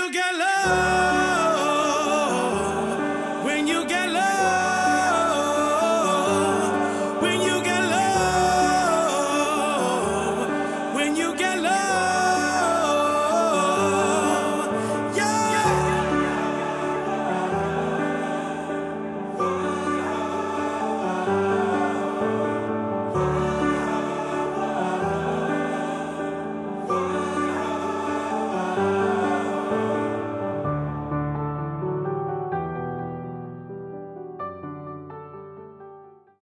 you got love.